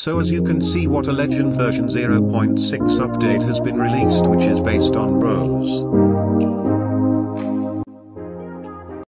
So as you can see what a Legend version 0.6 update has been released which is based on Rose.